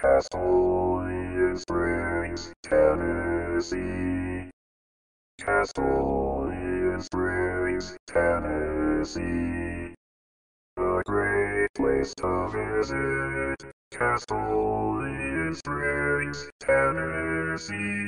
Castellian Springs, Tennessee. Castellian Springs, Tennessee. A great place to visit. Castellian Springs, Tennessee.